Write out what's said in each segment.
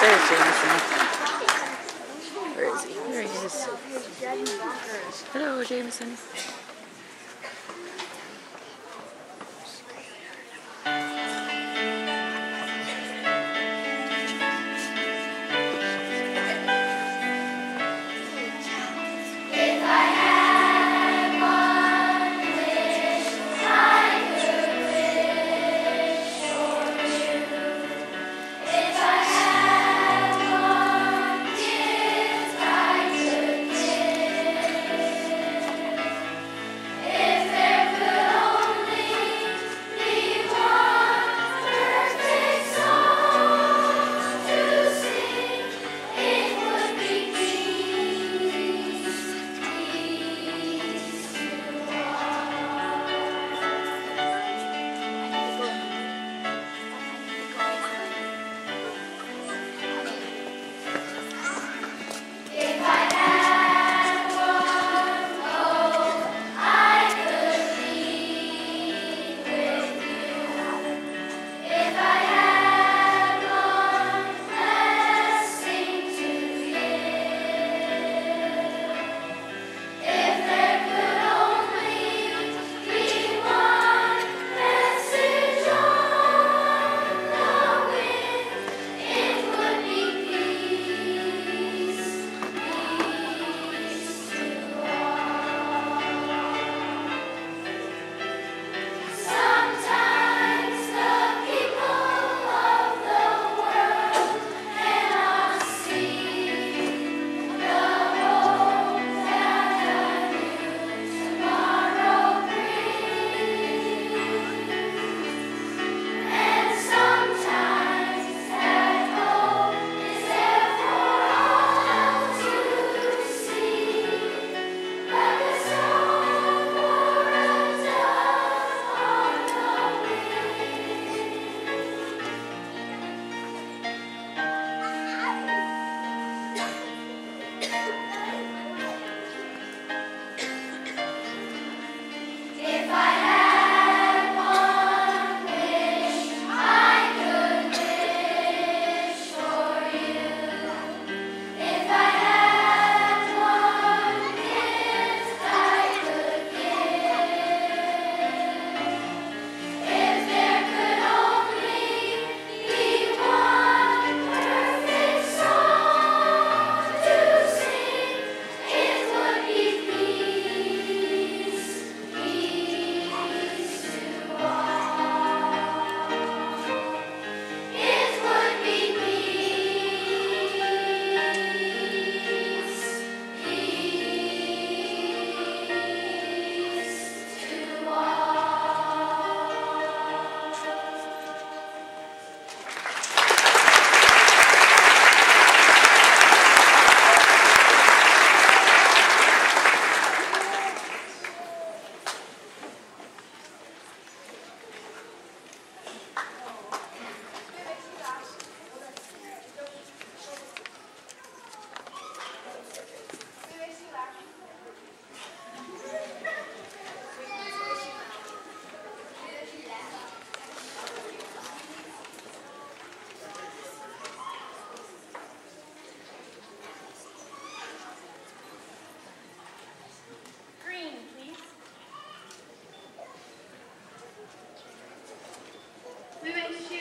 There's Jameson. Where is he? There he is. Hello, Jameson.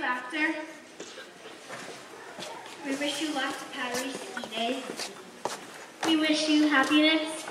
Laughter. We wish you lots of Paris days. We wish you happiness.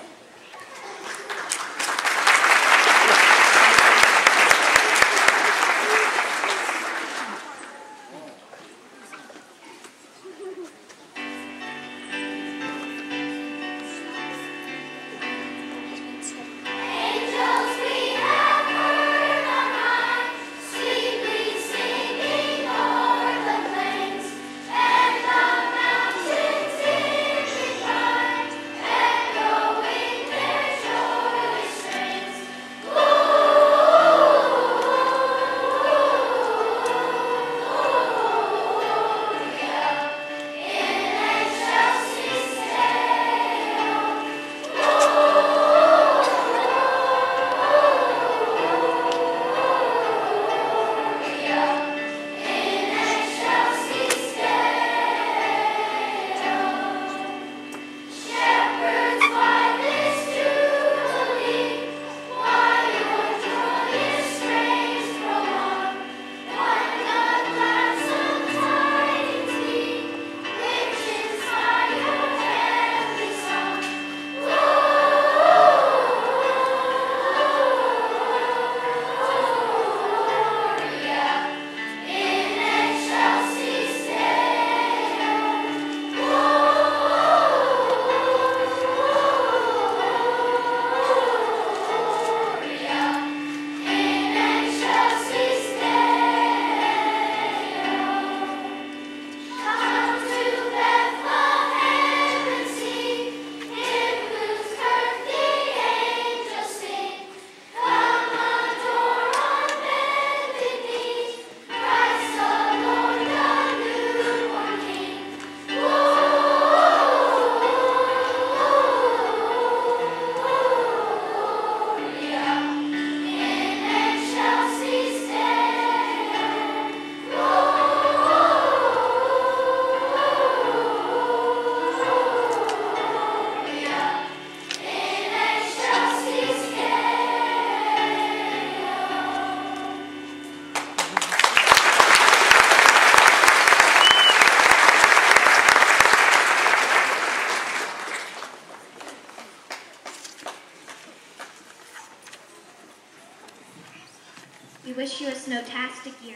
Wish you a snowtastic year.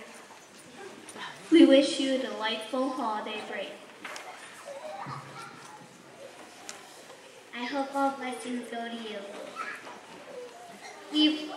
We wish you a delightful holiday break. I hope all blessings go to you. We,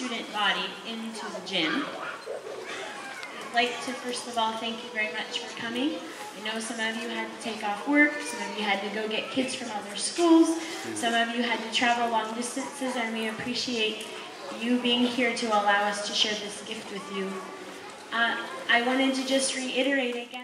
student body into the gym, I'd like to first of all thank you very much for coming. I know some of you had to take off work, some of you had to go get kids from other schools, some of you had to travel long distances, and we appreciate you being here to allow us to share this gift with you. Uh, I wanted to just reiterate again.